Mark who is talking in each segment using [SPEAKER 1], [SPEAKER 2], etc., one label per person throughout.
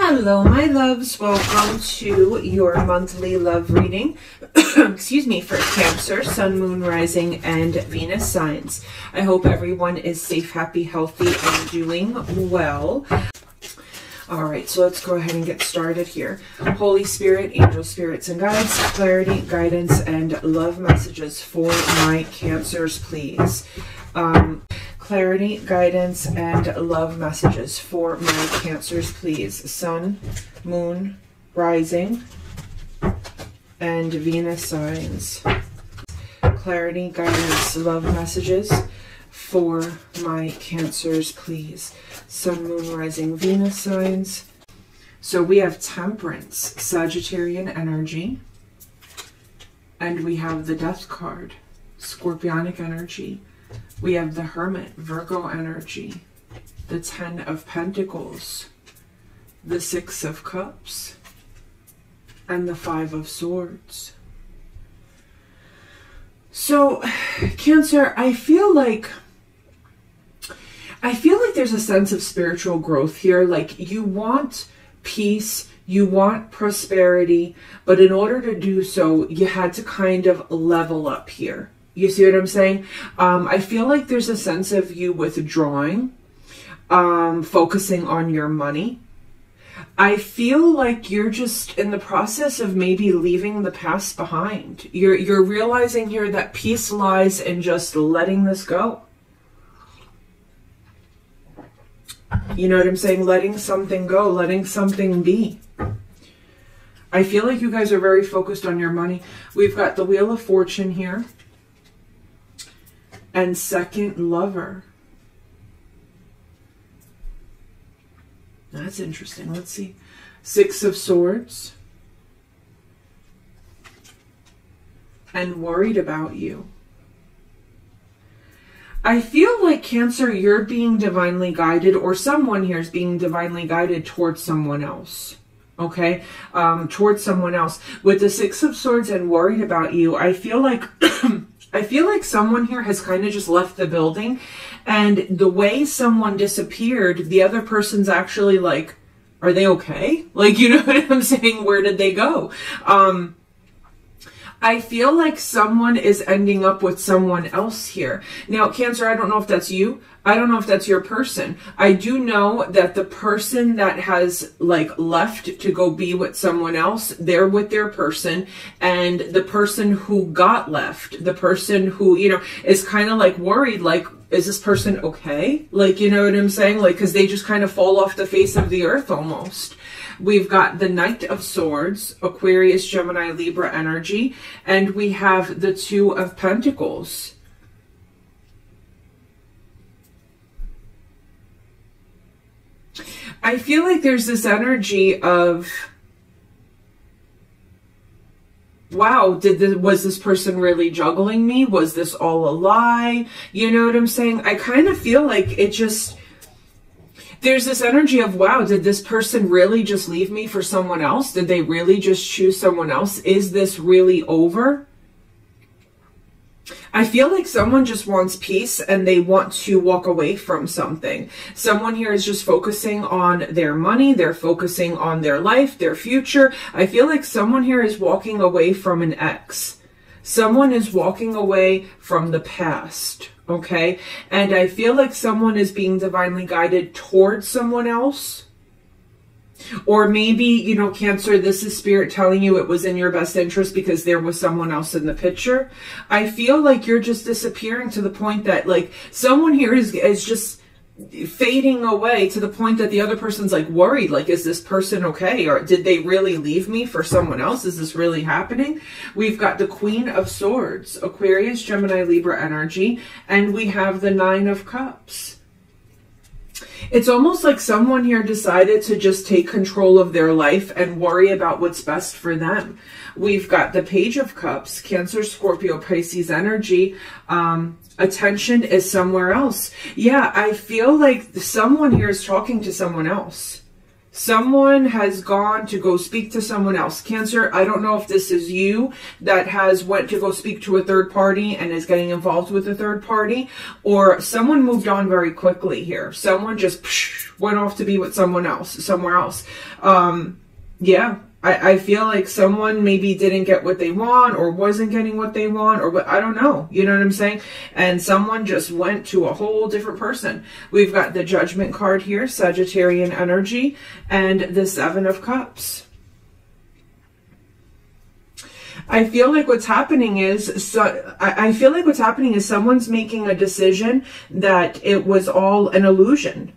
[SPEAKER 1] Hello, my loves. Welcome to your monthly love reading. Excuse me, for Cancer, Sun, Moon, Rising, and Venus signs. I hope everyone is safe, happy, healthy, and doing well. All right, so let's go ahead and get started here. Holy Spirit, angel spirits and guides, clarity, guidance, and love messages for my Cancers, please. Um, clarity, guidance, and love messages for my Cancers, please. Sun, Moon, Rising, and Venus signs. Clarity, guidance, love messages for my Cancers, please. Sun, Moon, Rising, Venus signs. So we have Temperance, Sagittarian energy. And we have the Death card, Scorpionic energy. We have the Hermit, Virgo energy. The Ten of Pentacles. The Six of Cups. And the Five of Swords. So, Cancer, I feel like I feel like there's a sense of spiritual growth here. Like you want peace, you want prosperity, but in order to do so, you had to kind of level up here. You see what I'm saying? Um, I feel like there's a sense of you withdrawing, um, focusing on your money. I feel like you're just in the process of maybe leaving the past behind. You're you're realizing here that peace lies in just letting this go. You know what I'm saying? Letting something go, letting something be. I feel like you guys are very focused on your money. We've got the Wheel of Fortune here. And second lover. That's interesting. Let's see. Six of Swords. And worried about you. I feel like Cancer, you're being divinely guided, or someone here is being divinely guided towards someone else. Okay, um, towards someone else. With the Six of Swords and worried about you, I feel like I feel like someone here has kind of just left the building, and the way someone disappeared, the other person's actually like, "Are they okay?" Like, you know what I'm saying? Where did they go? Um, I feel like someone is ending up with someone else here. Now, Cancer, I don't know if that's you. I don't know if that's your person. I do know that the person that has like left to go be with someone else, they're with their person. And the person who got left, the person who, you know, is kind of like worried, like, is this person okay? Like, you know what I'm saying? Like, cause they just kind of fall off the face of the earth almost. We've got the Knight of Swords, Aquarius, Gemini, Libra energy, and we have the Two of Pentacles. I feel like there's this energy of wow, did this, was this person really juggling me? Was this all a lie? You know what I'm saying? I kind of feel like it just there's this energy of, wow, did this person really just leave me for someone else? Did they really just choose someone else? Is this really over? I feel like someone just wants peace and they want to walk away from something. Someone here is just focusing on their money, they're focusing on their life, their future. I feel like someone here is walking away from an ex. Someone is walking away from the past okay? And I feel like someone is being divinely guided towards someone else. Or maybe, you know, Cancer, this is spirit telling you it was in your best interest because there was someone else in the picture. I feel like you're just disappearing to the point that, like, someone here is, is just fading away to the point that the other person's like worried like is this person okay? Or did they really leave me for someone else? Is this really happening? We've got the queen of swords aquarius gemini libra energy and we have the nine of cups it's almost like someone here decided to just take control of their life and worry about what's best for them. We've got the Page of Cups, Cancer, Scorpio, Pisces energy. Um, attention is somewhere else. Yeah, I feel like someone here is talking to someone else. Someone has gone to go speak to someone else. Cancer, I don't know if this is you that has went to go speak to a third party and is getting involved with a third party, or someone moved on very quickly here. Someone just went off to be with someone else, somewhere else. Um, yeah, I, I feel like someone maybe didn't get what they want or wasn't getting what they want or what I don't know. You know what I'm saying? And someone just went to a whole different person. We've got the judgment card here, Sagittarian energy, and the seven of cups. I feel like what's happening is so I, I feel like what's happening is someone's making a decision that it was all an illusion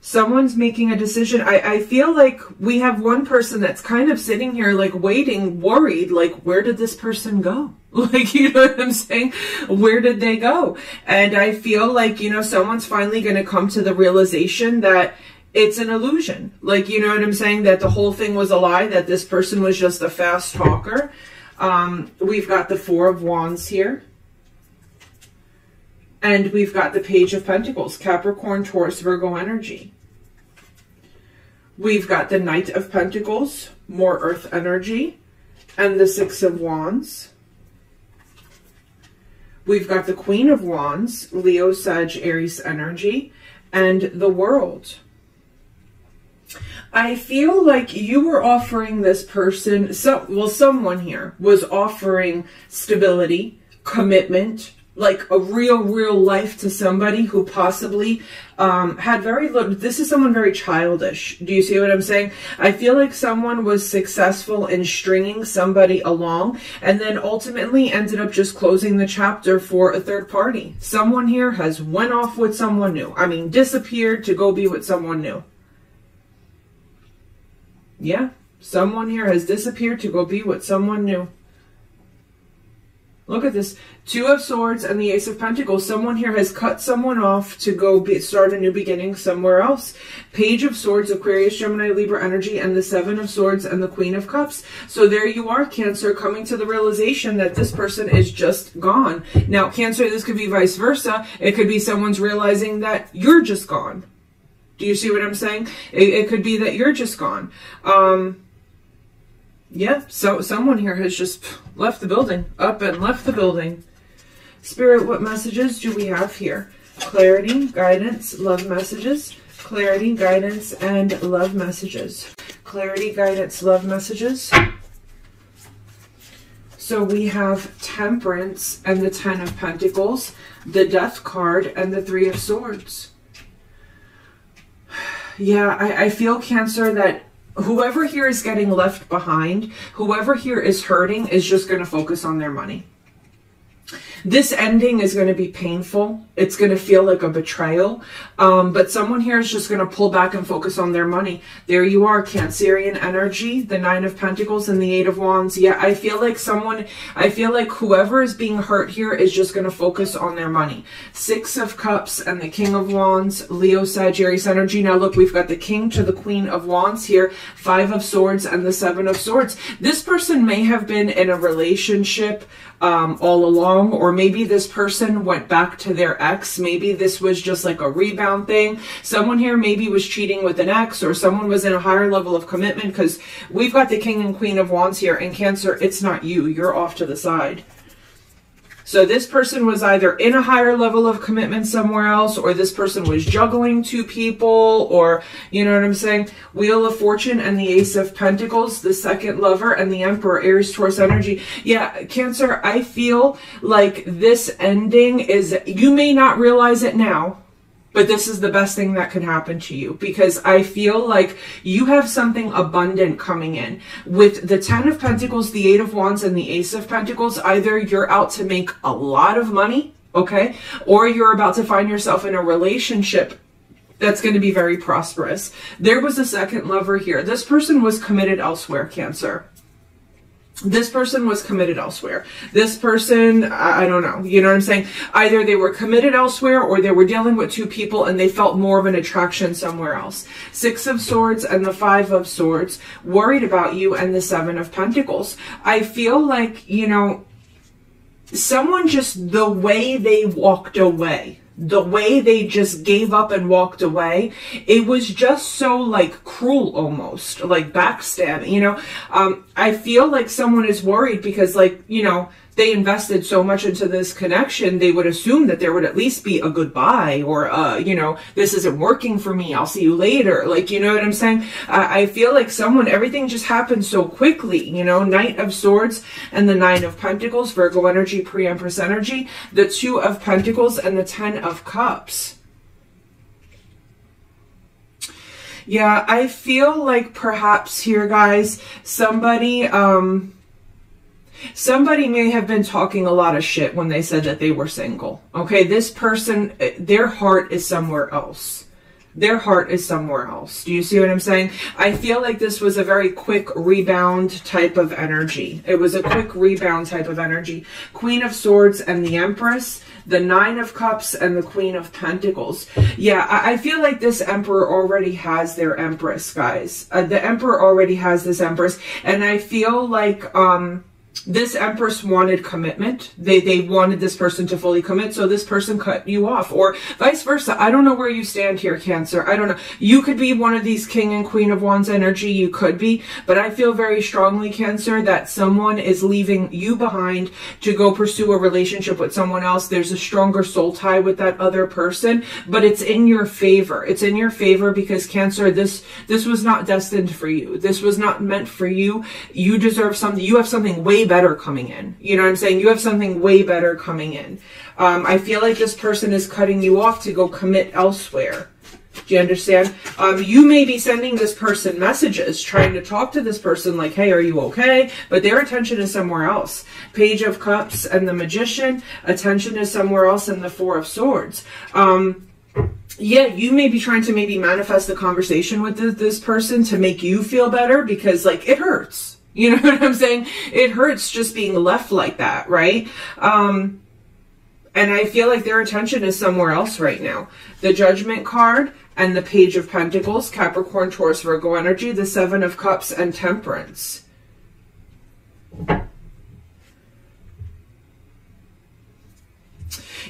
[SPEAKER 1] someone's making a decision. I, I feel like we have one person that's kind of sitting here like waiting, worried, like, where did this person go? Like, you know what I'm saying? Where did they go? And I feel like, you know, someone's finally going to come to the realization that it's an illusion. Like, you know what I'm saying? That the whole thing was a lie, that this person was just a fast talker. Um, we've got the Four of Wands here. And we've got the Page of Pentacles, Capricorn, Taurus, Virgo energy. We've got the Knight of Pentacles, more Earth energy, and the Six of Wands. We've got the Queen of Wands, Leo, Sag, Aries energy, and the World. I feel like you were offering this person, so, well, someone here was offering stability, commitment, like a real, real life to somebody who possibly um, had very little. This is someone very childish. Do you see what I'm saying? I feel like someone was successful in stringing somebody along and then ultimately ended up just closing the chapter for a third party. Someone here has went off with someone new. I mean, disappeared to go be with someone new. Yeah, someone here has disappeared to go be with someone new. Look at this. Two of Swords and the Ace of Pentacles. Someone here has cut someone off to go be, start a new beginning somewhere else. Page of Swords, Aquarius, Gemini, Libra energy, and the Seven of Swords and the Queen of Cups. So there you are, Cancer, coming to the realization that this person is just gone. Now, Cancer, this could be vice versa. It could be someone's realizing that you're just gone. Do you see what I'm saying? It, it could be that you're just gone. Um, yeah, so someone here has just left the building, up and left the building. Spirit, what messages do we have here? Clarity, guidance, love messages. Clarity, guidance, and love messages. Clarity, guidance, love messages. So we have Temperance and the Ten of Pentacles, the Death card, and the Three of Swords. Yeah, I, I feel, Cancer, that whoever here is getting left behind, whoever here is hurting is just going to focus on their money. This ending is going to be painful. It's going to feel like a betrayal. Um, but someone here is just going to pull back and focus on their money. There you are, Cancerian energy, the Nine of Pentacles and the Eight of Wands. Yeah, I feel like someone, I feel like whoever is being hurt here is just going to focus on their money. Six of Cups and the King of Wands, Leo, Sagittarius energy. Now look, we've got the King to the Queen of Wands here, Five of Swords and the Seven of Swords. This person may have been in a relationship um, all along, or maybe this person went back to their ex. Maybe this was just like a rebound thing. Someone here maybe was cheating with an ex, or someone was in a higher level of commitment because we've got the King and Queen of Wands here. And Cancer, it's not you. You're off to the side. So this person was either in a higher level of commitment somewhere else, or this person was juggling two people, or, you know what I'm saying? Wheel of Fortune and the Ace of Pentacles, the second lover, and the Emperor, Aries, Taurus energy. Yeah, Cancer, I feel like this ending is, you may not realize it now, but this is the best thing that could happen to you because I feel like you have something abundant coming in. With the Ten of Pentacles, the Eight of Wands, and the Ace of Pentacles, either you're out to make a lot of money, okay, or you're about to find yourself in a relationship that's going to be very prosperous. There was a second lover here. This person was committed elsewhere, Cancer this person was committed elsewhere. This person, I don't know, you know what I'm saying? Either they were committed elsewhere or they were dealing with two people and they felt more of an attraction somewhere else. Six of Swords and the Five of Swords, worried about you and the Seven of Pentacles. I feel like, you know, someone just, the way they walked away, the way they just gave up and walked away, it was just so like cruel almost, like backstabbing, you know. Um, I feel like someone is worried because like, you know, they invested so much into this connection, they would assume that there would at least be a goodbye or, uh, you know, this isn't working for me. I'll see you later. Like, you know what I'm saying? Uh, I feel like someone, everything just happened so quickly, you know, Knight of Swords and the Nine of Pentacles, Virgo energy, pre-Empress energy, the Two of Pentacles and the Ten of Cups. Yeah, I feel like perhaps here, guys, somebody, um, Somebody may have been talking a lot of shit when they said that they were single. Okay, this person, their heart is somewhere else. Their heart is somewhere else. Do you see what I'm saying? I feel like this was a very quick rebound type of energy. It was a quick rebound type of energy. Queen of Swords and the Empress, the Nine of Cups and the Queen of Pentacles. Yeah, I, I feel like this Emperor already has their Empress, guys. Uh, the Emperor already has this Empress. And I feel like, um, this empress wanted commitment. They they wanted this person to fully commit, so this person cut you off, or vice versa. I don't know where you stand here, Cancer. I don't know. You could be one of these King and Queen of Wands energy. You could be, but I feel very strongly, Cancer, that someone is leaving you behind to go pursue a relationship with someone else. There's a stronger soul tie with that other person, but it's in your favor. It's in your favor because Cancer, this this was not destined for you. This was not meant for you. You deserve something. You have something way better coming in. You know what I'm saying? You have something way better coming in. Um, I feel like this person is cutting you off to go commit elsewhere. Do you understand? Um, you may be sending this person messages, trying to talk to this person like, hey, are you okay? But their attention is somewhere else. Page of Cups and the Magician, attention is somewhere else in the Four of Swords. Um, yeah, you may be trying to maybe manifest a conversation with this, this person to make you feel better because, like, it hurts you know what I'm saying? It hurts just being left like that, right? Um, and I feel like their attention is somewhere else right now. The Judgment card and the Page of Pentacles, Capricorn, Taurus, Virgo energy, the Seven of Cups, and Temperance.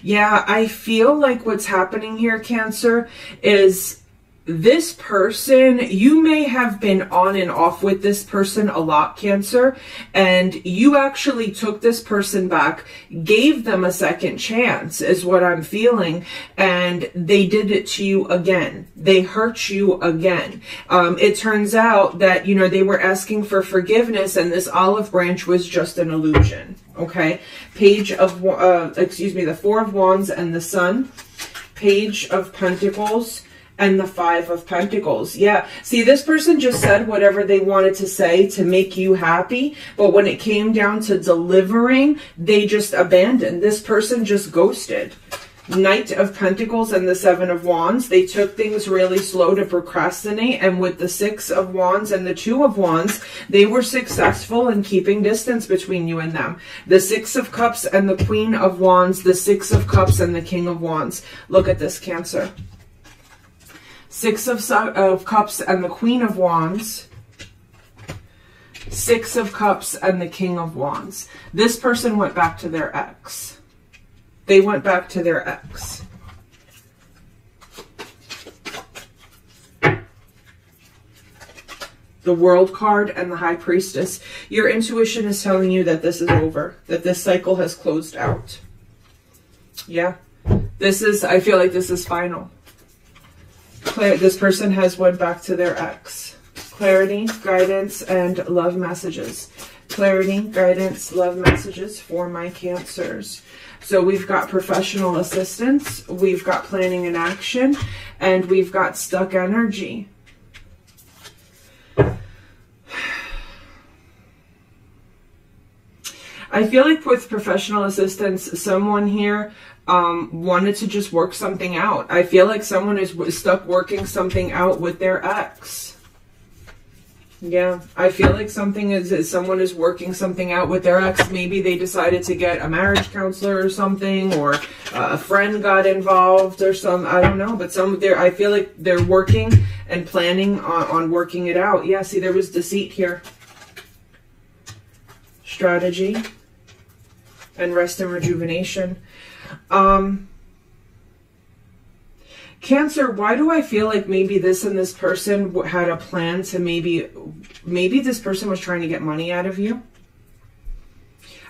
[SPEAKER 1] Yeah, I feel like what's happening here, Cancer, is this person, you may have been on and off with this person a lot, Cancer, and you actually took this person back, gave them a second chance, is what I'm feeling, and they did it to you again. They hurt you again. Um, it turns out that, you know, they were asking for forgiveness, and this olive branch was just an illusion, okay? Page of, uh, excuse me, the Four of Wands and the Sun, Page of Pentacles, and the Five of Pentacles. Yeah. See, this person just said whatever they wanted to say to make you happy. But when it came down to delivering, they just abandoned. This person just ghosted. Knight of Pentacles and the Seven of Wands. They took things really slow to procrastinate. And with the Six of Wands and the Two of Wands, they were successful in keeping distance between you and them. The Six of Cups and the Queen of Wands, the Six of Cups and the King of Wands. Look at this, Cancer. Six of, of Cups and the Queen of Wands. Six of Cups and the King of Wands. This person went back to their ex. They went back to their ex. the world card and the high priestess your intuition is telling you that this is over that this cycle has closed out yeah this is i feel like this is final this person has went back to their ex. Clarity, guidance, and love messages. Clarity, guidance, love messages for my cancers. So we've got professional assistance, we've got planning and action, and we've got stuck energy. I feel like with professional assistance, someone here um, wanted to just work something out. I feel like someone is stuck working something out with their ex. Yeah, I feel like something is, is someone is working something out with their ex. Maybe they decided to get a marriage counselor or something, or uh, a friend got involved or some. I don't know, but some there. I feel like they're working and planning on, on working it out. Yeah, see, there was deceit here. Strategy and rest and rejuvenation. Um, Cancer, why do I feel like maybe this and this person had a plan to maybe, maybe this person was trying to get money out of you?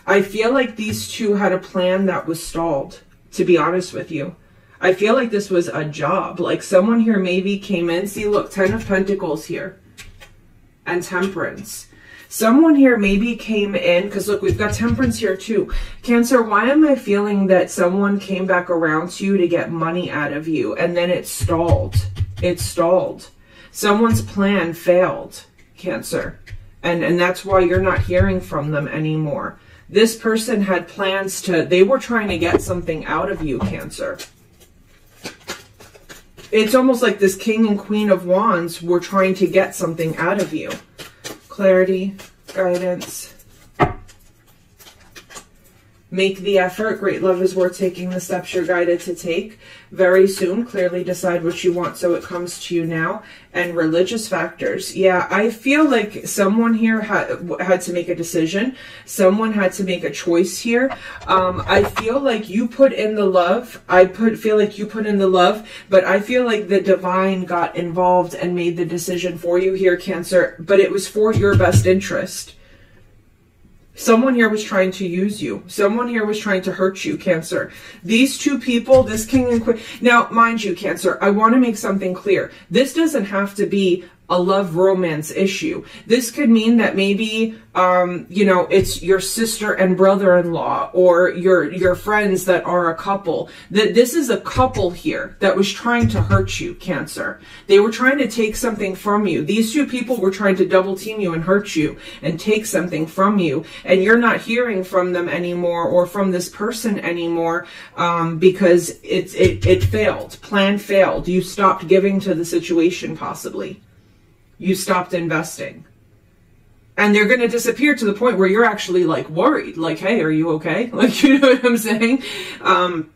[SPEAKER 1] I feel like these two had a plan that was stalled, to be honest with you. I feel like this was a job. Like someone here maybe came in. See, look, Ten of Pentacles here. And Temperance. Someone here maybe came in, because look, we've got Temperance here too. Cancer, why am I feeling that someone came back around to you to get money out of you and then it stalled? It stalled. Someone's plan failed, Cancer. And, and that's why you're not hearing from them anymore. This person had plans to, they were trying to get something out of you, Cancer. It's almost like this King and Queen of Wands were trying to get something out of you. Clarity, guidance. Make the effort. Great love is worth taking the steps you're guided to take very soon. Clearly decide what you want so it comes to you now. And religious factors. Yeah, I feel like someone here had, had to make a decision. Someone had to make a choice here. Um, I feel like you put in the love. I put feel like you put in the love, but I feel like the divine got involved and made the decision for you here, Cancer. But it was for your best interest. Someone here was trying to use you. Someone here was trying to hurt you, Cancer. These two people, this king and queen. Now, mind you, Cancer, I want to make something clear. This doesn't have to be a love romance issue. This could mean that maybe, um, you know, it's your sister and brother-in-law or your, your friends that are a couple. That this is a couple here that was trying to hurt you, Cancer. They were trying to take something from you. These two people were trying to double team you and hurt you and take something from you. And you're not hearing from them anymore or from this person anymore, um, because it, it, it failed. Plan failed. You stopped giving to the situation possibly you stopped investing. And they're going to disappear to the point where you're actually like worried, like, hey, are you okay? Like, you know what I'm saying? Um,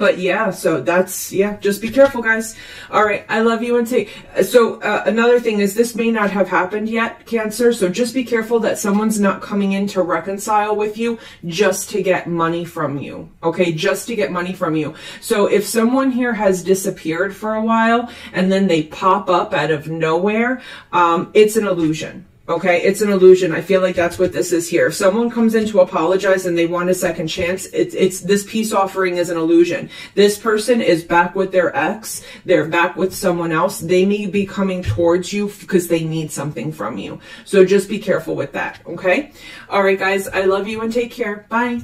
[SPEAKER 1] but yeah, so that's, yeah, just be careful, guys. All right, I love you and take. So uh, another thing is this may not have happened yet, Cancer. So just be careful that someone's not coming in to reconcile with you just to get money from you. Okay, just to get money from you. So if someone here has disappeared for a while and then they pop up out of nowhere, um, it's an illusion. Okay, it's an illusion. I feel like that's what this is here. If someone comes in to apologize and they want a second chance, it's, it's this peace offering is an illusion. This person is back with their ex. They're back with someone else. They may be coming towards you because they need something from you. So just be careful with that. Okay. All right, guys. I love you and take care. Bye.